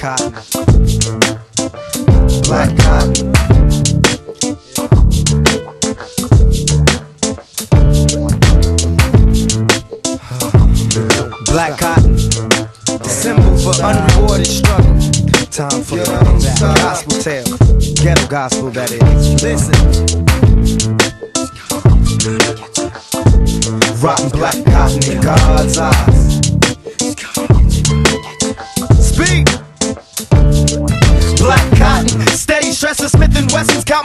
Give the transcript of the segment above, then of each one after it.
cotton. Black cotton. Black cotton. The symbol for unrewarded struggle. Time for the gospel tale. Ghetto gospel, that is. Listen. Rotten black cotton in God's eyes.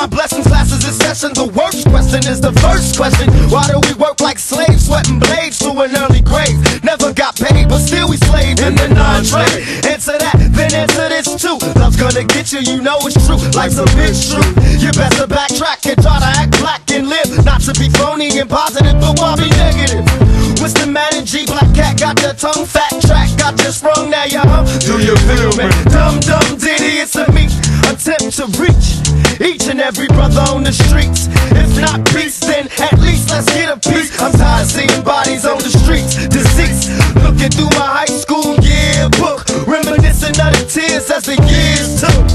My blessings, classes in session. The worst question is the first question. Why do we work like slaves, sweating blades to an early grave? Never got paid, but still we slave in the non-trade. Answer that, then answer this too. Love's gonna get you, you know it's true. Life's a bitch true. You better backtrack and try to act black and live. Not to be phony and positive, but why be negative? Man and G Black Cat got the tongue fat track, got you sprung now you hum. Do you feel me? Dumb dumb and every brother on the streets. If not peace, then at least let's get a piece. I'm tired of seeing bodies on the streets, deceased. Looking through my high school yearbook, reminiscing of the tears as the years took.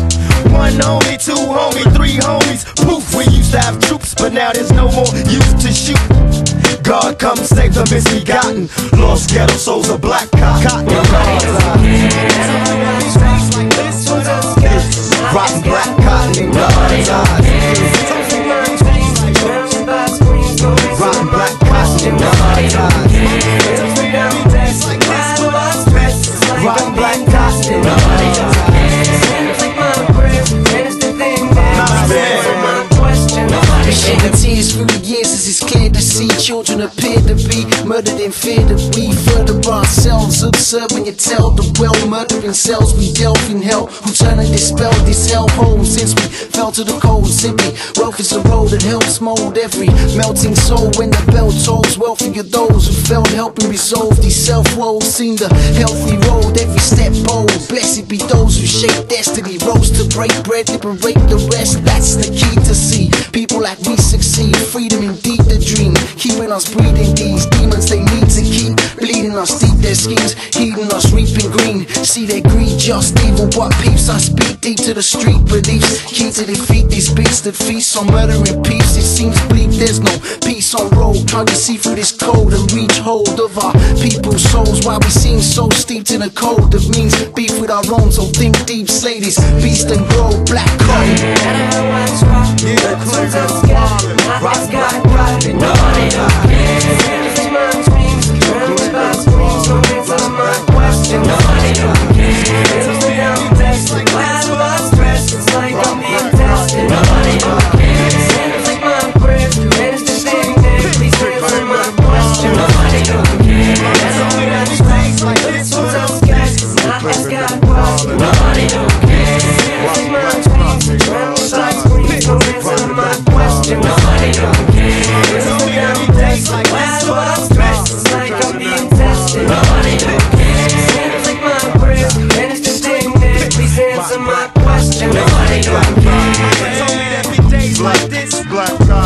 One homie, two homie, three homies. Poof, we used to have troops, but now there's no more use to shoot. God come save the misbegotten. Lost ghetto souls of black cotton. Rotten black Through the years as it's clear to see children appear to be murdered in fear that we further ourselves. Absurd when you tell the well murdering cells we delve in hell. Who turn and dispel this hellhole since we fell to the cold. Simply, wealth is the road that helps mold every melting soul. When the bell tolls, wealthy are those who felt helping resolve these self woes. Seen the healthy road, every step bold. Blessed be those who shape destiny, rose to break bread, liberate the rest. That's the key to see like we succeed. Freedom indeed the dream, keeping us breathing these demons they need to keep bleeding us deep. Their schemes heeding us reaping green. See their greed, just evil. What peeps I speak deep to the street beliefs. Key to defeat these beasts that feast on murder and peace. It seems bleak, there's no peace on road. Trying to see through this code and reach hold of our people's souls. Why we seem so steeped in a code that means beef with our own. So think deep, slay this beast and grow black code. Rotten